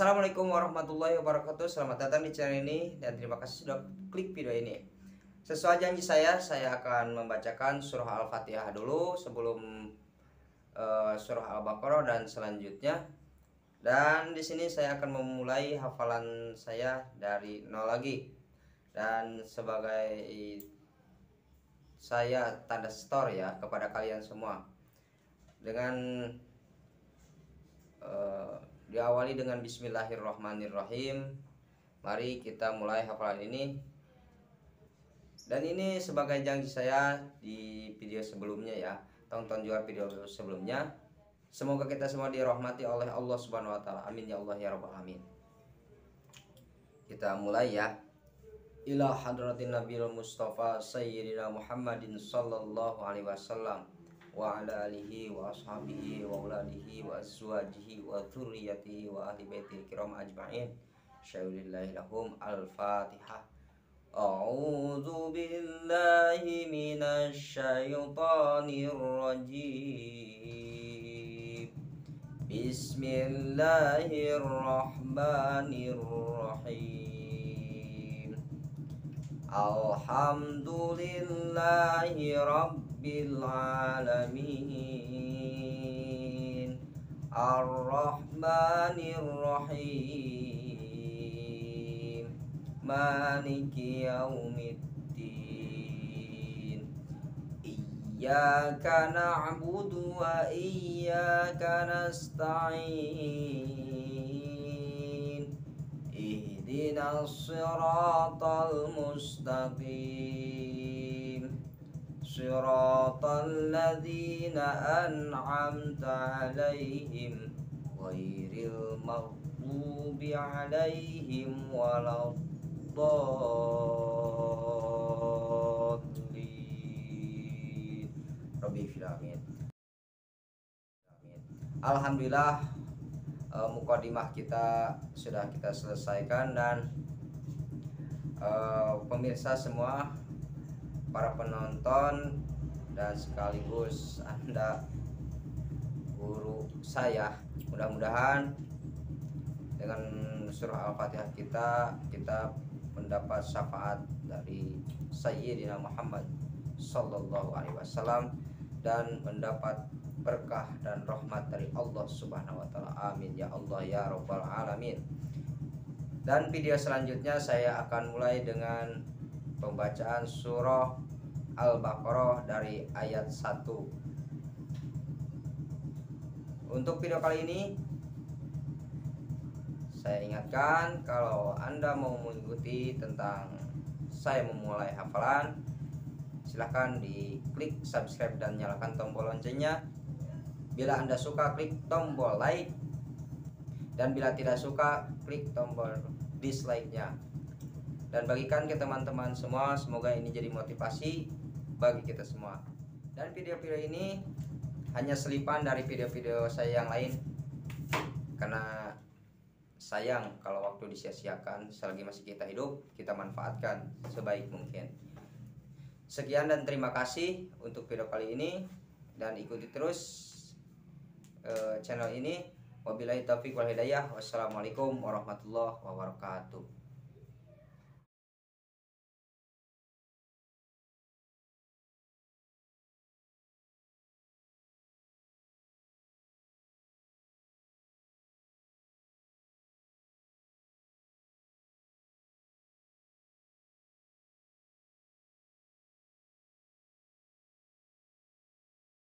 Assalamualaikum warahmatullahi wabarakatuh. Selamat datang di channel ini Dan terima kasih sudah klik video ini. Sesuai janji saya Saya akan membacakan surah Al-Fatihah dulu Sebelum uh, surah Al-Baqarah dan selanjutnya. Dan di sini saya akan memulai hafalan saya dari nol lagi. Dan sebagai saya tanda store ya kepada kalian semua. Dengan diawali dengan Bismillahirrohmanirrohim Mari kita mulai hafalan ini Dan ini sebagai janji saya di video sebelumnya ya Tonton juga video sebelumnya Semoga kita semua dirahmati oleh Allah Subhanahu wa taala. Amin ya Allah ya rabbal alamin. Kita mulai ya. Ila hadratin Nabiul Mustafa Sayyidina Muhammadin sallallahu alaihi wasallam وعلى آله وأصحابه وأولاده وأزواجه وذريته وأهل بيته الكرام أجمعين. شهد الله لهم الفاتحة. أعوذ بالله من الشيطان الرجيم. بسم الله الرحمن الرحيم. الحمد لله رب رب العالمين. الرحمن الرحيم. مالك يوم الدين. إياك نعبد وإياك نستعين. اهدنا الصراط المستقيم. صراط الذين أنعمت عليهم غير المغضوب عليهم ولا الضالين ربي في العالمين Alhamdulillah uh, mukadimah kita sudah kita selesaikan dan uh, pemirsa semua para penonton dan sekaligus Anda guru saya. Mudah-mudahan dengan surah Al-Fatihah kita kita mendapat syafaat dari Sayyidina Muhammad sallallahu alaihi wasallam dan mendapat berkah dan rahmat dari Allah Subhanahu wa taala. Amin ya Allah ya rabbal alamin. Dan video selanjutnya saya akan mulai dengan pembacaan surah Al-Baqarah dari ayat 1 Untuk video kali ini Saya ingatkan kalau Anda mau mengikuti tentang saya memulai hafalan Silahkan diklik subscribe dan nyalakan tombol loncengnya. Bila Anda suka klik tombol like. Dan bila tidak suka klik tombol dislike-nya dan bagikan ke teman-teman semua semoga ini jadi motivasi bagi kita semua. Dan video-video ini hanya selipan dari video-video saya yang lain. Karena sayang kalau waktu disia-siakan selagi masih kita hidup kita manfaatkan sebaik mungkin. Sekian dan terima kasih untuk video kali ini. Dan ikuti terus uh, channel ini. Wabillahi taufiq wal hidayah. Wassalamualaikum warahmatullahi wabarakatuh